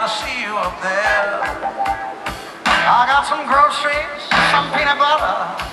glad to see you up there. I got some groceries, some peanut butter,